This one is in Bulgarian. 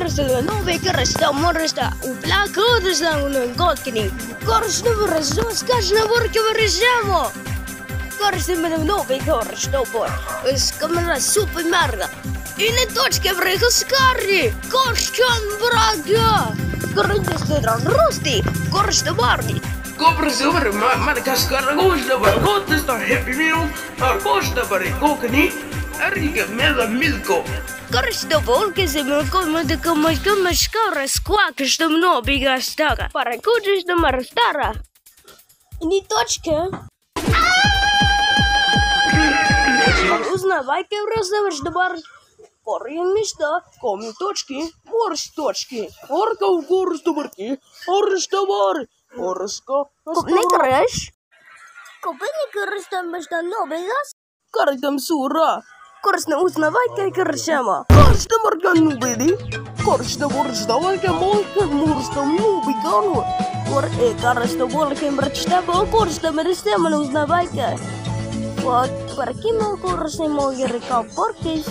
Корсна, новый корста, морста, упля кодста, унен коткини. Корсна връзо, скажна ворки връзамо. Корсна мене новый корста, бой. Искаме на супер мерда. И не точка връха скарни. Корщан брага. Корсна дран рости. Корсна барни. Cobra silver, Madagascar, Agosta, Barcotesta, Happy Meal, Arcosta, Baricocani, Ariga, Mela, Milko. Корсна волки зимно коме да камашка машкара сквака, что много бига стара. Паракуджи, что марастара. Ни точка. Узнавайте, раздаваш добар. Корен места, коми точки, морс точки. Орка у горста барки, Орстовар, Орска, Не креш? Купини корста места новигас. Каритам Сура, Корсна узнавайте коршама. Корsta Марган Нубеди, Корста Ворста, Валка Молка, Мурста, Нубикану. Кор е корста волки мрачта, корста мерестема узнавайте. Вот, парки малко ръсне моги река порки.